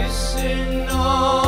Krishna,